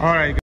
All right.